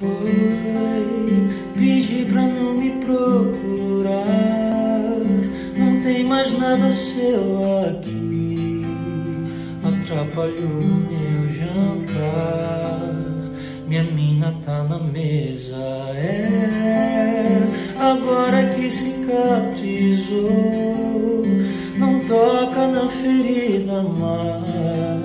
Oi, pedi pra não me procurar. Não tem mais nada seu aqui. Atrapalhou meu jantar. Minha mina tá na mesa, é. Agora que cicatrizou, não toca na ferida mais.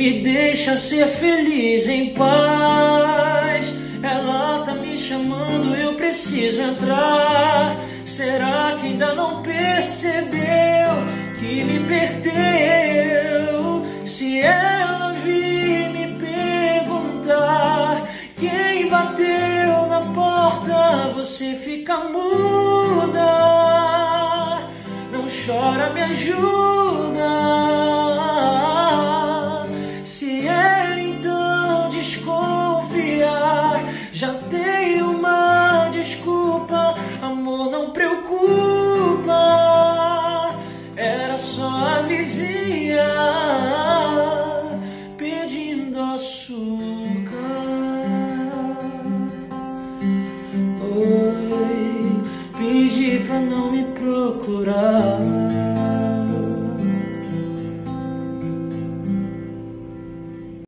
Me deixa ser feliz em paz. Ela tá me chamando, eu preciso entrar. Será que ainda não percebeu que me perdeu? Se ela vir me perguntar quem bateu na porta, você fica muda. Não chora, me ajuda. Já tem uma desculpa, amor, não preocupa. Era só a vizinha pedindo açúcar. Oi, pedi pra não me procurar.